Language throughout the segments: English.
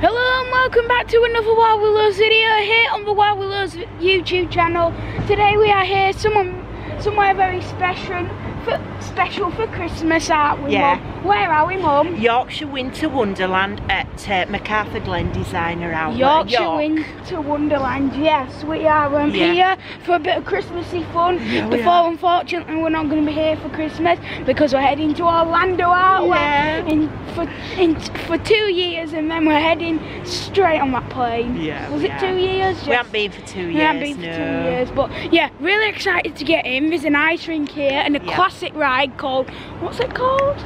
Hello and welcome back to another Wild Willows video here on the Wild Willows YouTube channel. Today we are here somewhere very special for, special for Christmas, aren't we Yeah. Mum? Where are we Mum? Yorkshire Winter Wonderland at uh, McArthurGlen Designer Outlet. Yorkshire York. Winter Wonderland, yes, we are um, Yeah. here for a bit of Christmassy fun. Yeah, Before, are. unfortunately, we're not going to be here for Christmas because we're heading to Orlando, aren't we? In, for, in, for two years, and then we're heading straight on that plane. Yeah, Was it are. two years? We haven't been for two years. We haven't been for no. two years, but yeah, really excited to get in. There's an ice rink here and a Yeah. classic ride called, what's it called?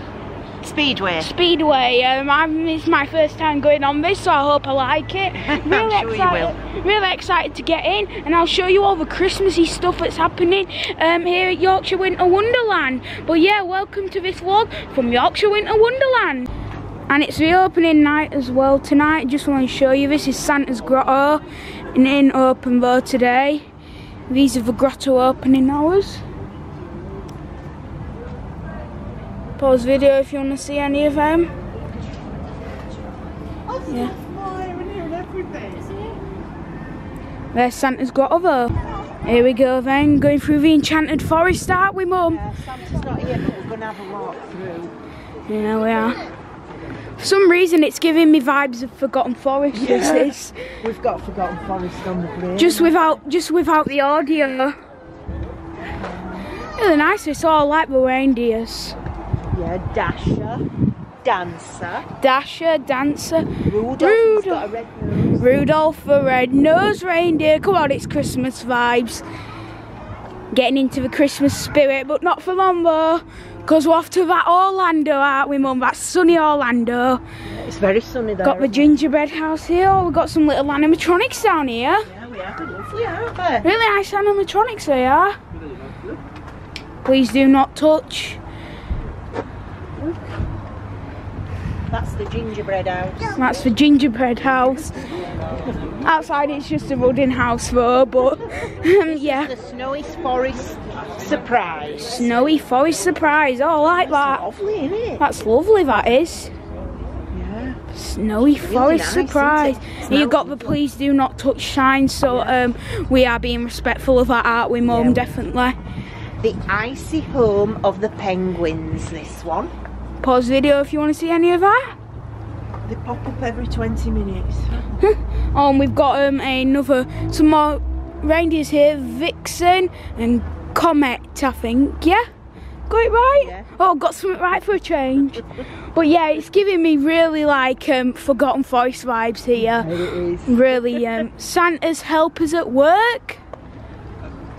Speedway. Speedway. Um, I'm, it's my first time going on this, so I hope I like it. I'm Really sure you excited, Really excited to get in, and I'll show you all the Christmassy stuff that's happening um, here at Yorkshire Winter Wonderland. But yeah, welcome to this vlog from Yorkshire Winter Wonderland. And it's the opening night as well tonight. Just want to show you this is Santa's Grotto, and in open though today. These are the grotto opening hours. Pause video if you want to see any of them. Yeah. There's Santa's Grotto though. Here we go then, going through the Enchanted Forest, aren't we mum? Yeah, Santa's not here, but we're going to have a walk through. Yeah, we are. For some reason it's giving me vibes of Forgotten Forest, this Yeah. We've got Forgotten Forest on the brain. Just without just without the audio. Really nice, it's all like the reindeers. Yeah, Dasher, Dancer, Dasher, Dancer, Rudolph, Rudolph. got a red nose. Rudolph the Red-Nosed Reindeer. Come on, it's Christmas vibes. Getting into the Christmas spirit, but not for long though. Because we're off to that Orlando, aren't we, Mum? That sunny Orlando. It's very sunny there. Got the gingerbread house here. Oh, we've got some little animatronics down here. Yeah, we are. Lovely, aren't they? Really nice animatronics they are. Please do not touch. That's the gingerbread house. That's the gingerbread house. Outside it's just a wooden house though, but um, yeah. The Snowy Forest surprise. Snowy forest surprise. Oh, I like that. Lovely, isn't it? That's lovely, that is. Yeah. Snowy forest nice, surprise. You got the please do not touch sign, so um, we are being respectful of that, aren't we, Mum? Yeah. Definitely. The icy home of the penguins, this one. Pause video if you want to see any of that. They pop up every 20 minutes. Oh, and we've got um, another, some more reindeers here. Vixen and Comet, I think. Yeah? Got it right? Yeah. Oh, got something right for a change. but yeah, it's giving me really like um, Forgotten Forest vibes here. It is. Really, um, Santa's helpers at work.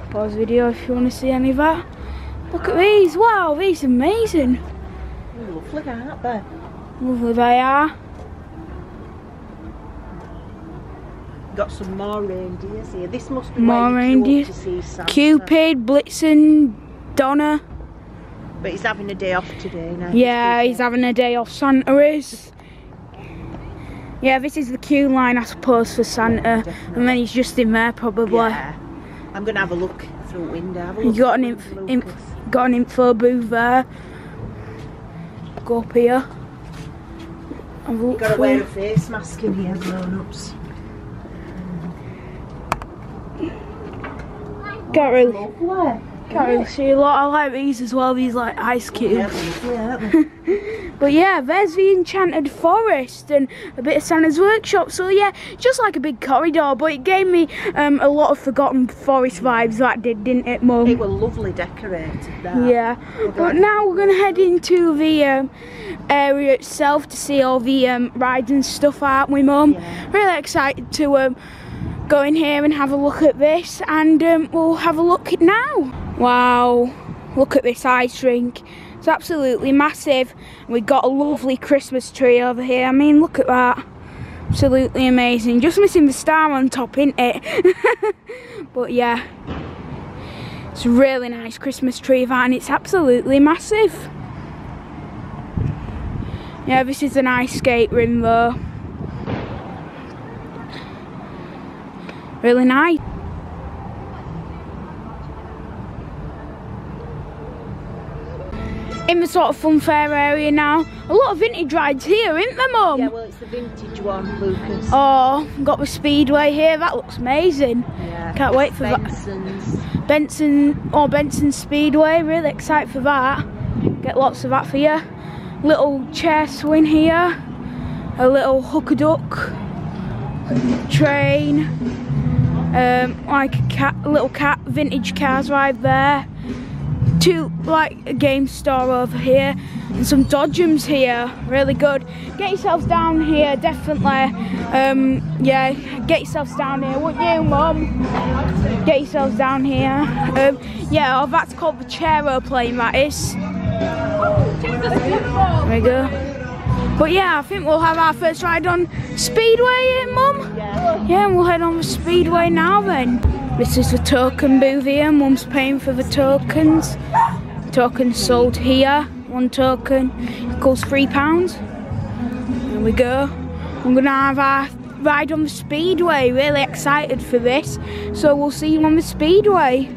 Pause video if you want to see any of that. Look at these. Wow, these are amazing. Lovely, aren't they? Lovely they are. Got some more reindeers here. This must be More where you queue reindeer. up to see Santa. Cupid, Blitzen, Donner. But he's having a day off today now. Yeah, he's having a day off. Santa is. Yeah, this is the queue line, I suppose, for Santa. And then he's just in there, probably. Yeah. I'm going to have a look through the window. Have You got an, inf- inf- got an info booth there. Go up here. Have a you look got to wear a face mask in here, grown-ups. Can't really, can't really see a lot. I like these as well, these like ice cubes. they? But yeah, there's the Enchanted Forest and a bit of Santa's Workshop. So yeah, just like a big corridor, but it gave me um, a lot of Forgotten Forest vibes. That did, didn't it, Mum? It was lovely decorated there. Yeah. But now we're gonna head into the um, area itself to see all the um, rides and stuff, aren't we, Mum? Yeah. Really excited to um, go in here and have a look at this, and um, we'll have a look now. Wow! Look at this ice rink. It's absolutely massive. We've got a lovely Christmas tree over here. I mean, look at that. Absolutely amazing. Just missing the star on top, isn't it? but yeah. It's a really nice Christmas tree and it's absolutely massive. Yeah, this is an ice skate ring though. Really nice. in the sort of fun fair area now. A lot of vintage rides here, isn't there, Mum? Yeah, well, it's the vintage one, Lucas. Oh, got the speedway here. That looks amazing. yeah. Can't wait for that. Benson's. Benson or Benson Speedway. Really excited for that. Get lots of that for you. Little chair swing here. A little hook a duck train. Um, like a cat, little cat, vintage cars right there. Two like a game store over here, and some dodgems here. Really good. Get yourselves down here, definitely. Um, yeah, get yourselves down here, wouldn't you, Mum? Get yourselves down here. Um, yeah, oh, that's called the chair plane. That is. There we go. But yeah, I think we'll have our first ride on Speedway, eh, Mum? Yeah. And we'll head on the Speedway now then. This is the token booth here. Mum's paying for the tokens. Tokens sold here. One token equals three pounds. There we go. I'm gonna have our ride on the Speedway. Really excited for this. So we'll see you on the Speedway.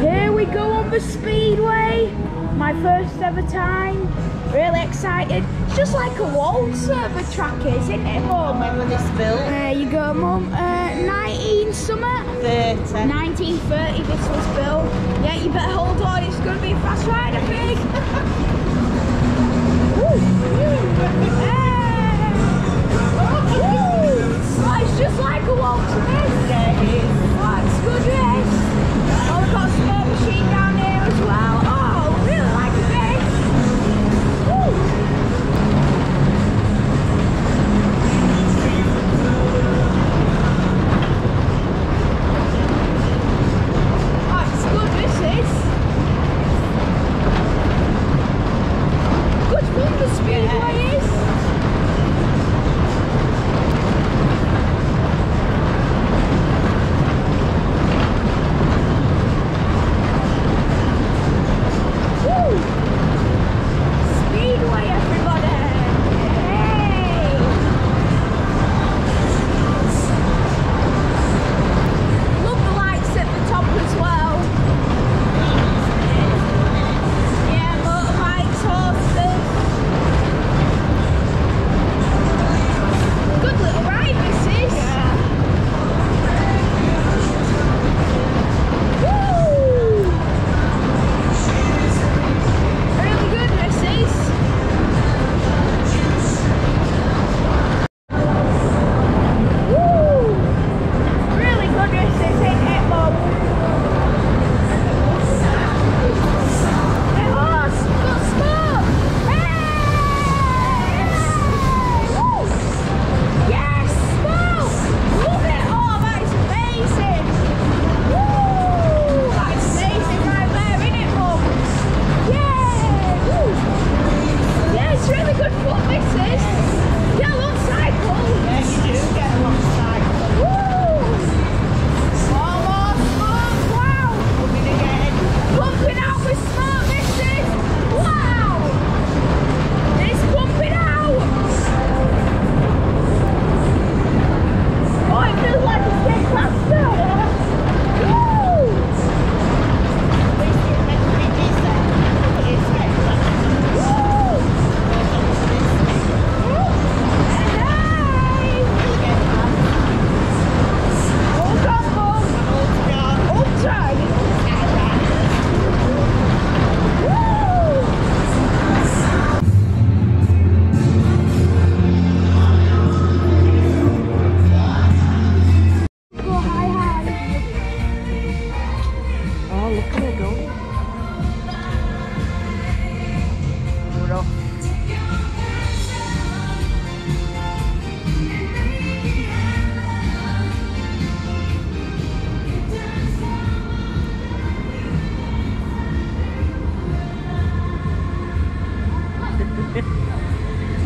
Here we go on the Speedway. My first ever time. Really excited. It's just like a waltzer, the track is, isn't it, Mum? When was this built? There you go, Mum. Uh, 19 summer. 30. 1930 this was built. Yeah, you better hold on. It's going to be a fast ride, I think.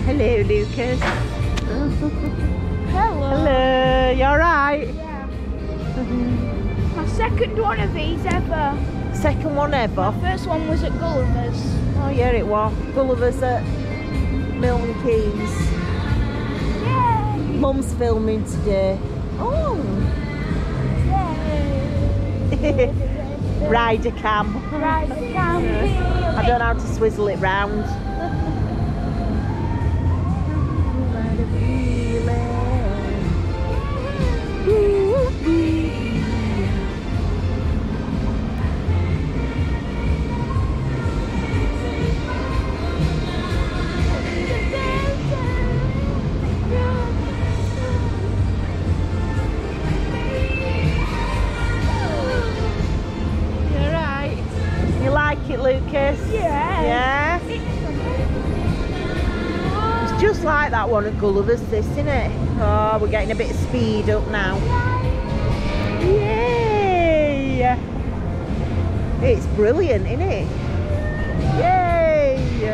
Hello, Lucas. Hello. Hello, you alright? Yeah. My second one of these ever. Second one ever. First one was at Gulliver's. Oh yeah, it was. Gulliver's at Milton Keynes. Yay! Mum's filming today. Oh. Yay! Rider cam. Rider cam. I don't know how to swizzle it round. Just like that one at Gulliver's, this, isn't it? Oh, we're getting a bit of speed up now. Yay! It's brilliant, isn't it? Yay!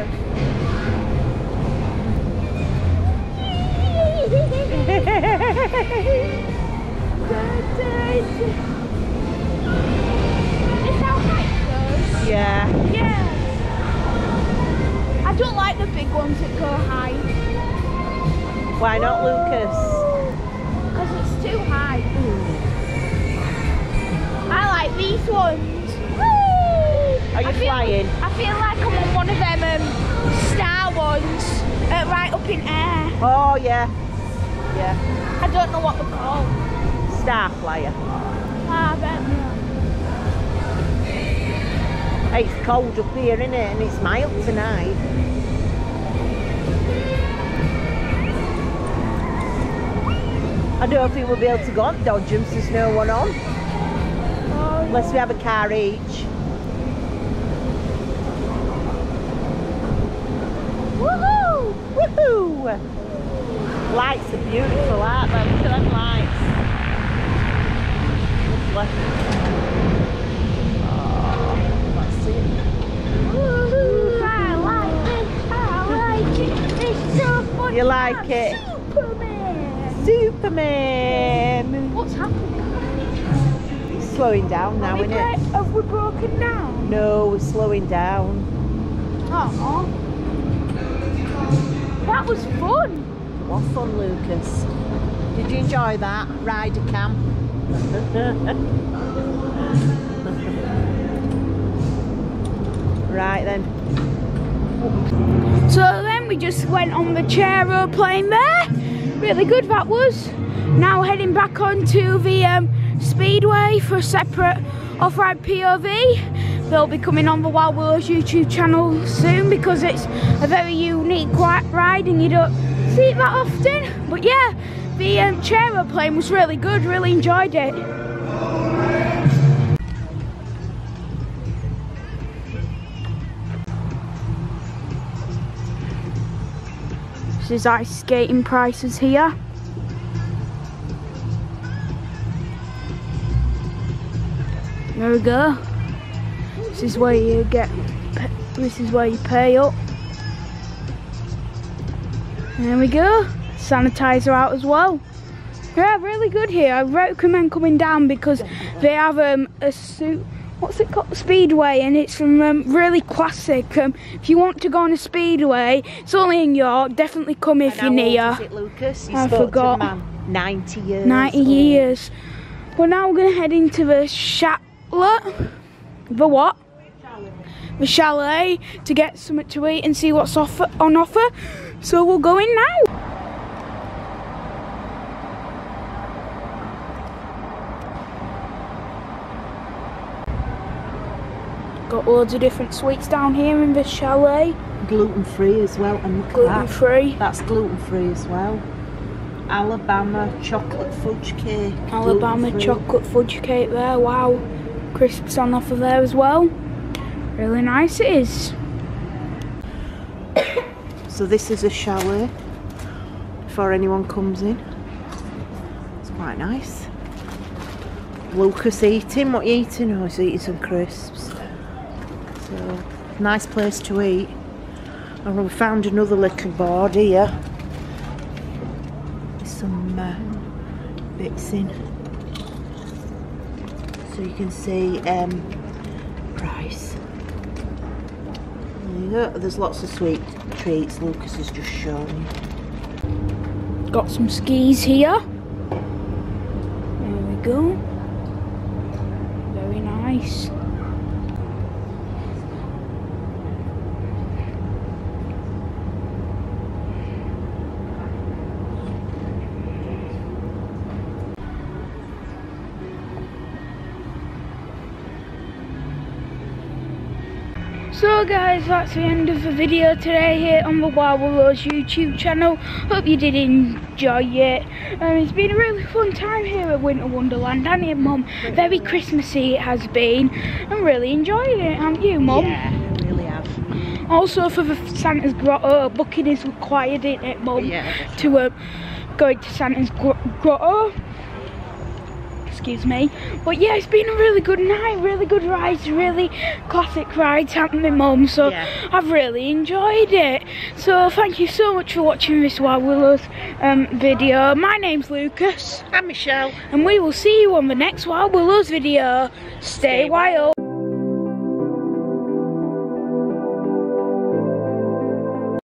yeah. Yeah. I don't like the big ones that go high Why not, Lucas? because it's too high. I like these ones. Woo! Are you I feel, flying? I feel like I'm on one of them um, star ones, uh, right up in air. Oh, yeah. Yeah. I don't know what they're called. Star flyer. Ah, I bet not. It's cold up here, isn't it? And it's mild tonight. I don't think we'll be able to go on Dodgems, there's no one on. Unless we have a car each. Woohoo! Woohoo! Lights are beautiful, aren't they? Look at them lights. Lovely. Woohoo! I like it. I like it. It's so fun. You like it? Superman. What's happening? It's slowing down now, isn't it? have we broken down? No, we're slowing down. Oh. That was fun. What fun, Lucas. Did you enjoy that? Rider cam? right then. So then we just went on the chair aeroplane there. Really good that was. Now heading back onto the um, speedway for a separate off-ride POV. They'll be coming on the Wild Willows YouTube channel soon because it's a very unique ride and you don't see it that often. But yeah, the um, chair aeroplane was really good. Really enjoyed it. This ice skating prices here. There we go. This is where you get. This is where you pay up. There we go. Sanitizer out as well. Yeah, really good here. I recommend coming down because they have um, a suit. What's it called? Speedway, and it's from um, really classic. Um, if you want to go on a speedway, it's only in York. Definitely come if And you're near. Lucas? You I forgot. Man. 90 years. 90 old. years. Well, now we're going to head into the chalet. The what? The chalet to get something to eat and see what's offer, on offer. So we'll go in now. Got loads of different sweets down here in the chalet. Gluten free as well. And Gluten that. free. That's gluten free as well. Alabama chocolate fudge cake. Alabama chocolate fudge cake there. Wow. Crisps on offer there as well. Really nice it is. So this is a chalet before anyone comes in. It's quite nice. Lucas eating. What are you eating? Oh, he's eating some crisps. So nice place to eat. And we found another little board here. With some uh, bits in. So you can see um, price. There you go. There's lots of sweet treats Lucas has just shown. Got some skis here. There we go. Very nice. So guys, that's the end of the video today here on the Wild Willows YouTube channel. Hope you did enjoy it. Um, it's been a really fun time here at Winter Wonderland, hasn't it Mum? Very Christmassy it has been. I'm really enjoying it, haven't you Mum? Yeah, really have. Also for the Santa's Grotto, booking is required in it Mum? Yeah. To uh, go to Santa's gro Grotto excuse me. But yeah, it's been a really good night, really good rides, really classic rides, haven't they, Mum? So Yeah. I've really enjoyed it. So thank you so much for watching this Wild Willows um, video. My name's Lucas, I'm Michelle. and we will see you on the next Wild Willows video. Stay, Stay wild.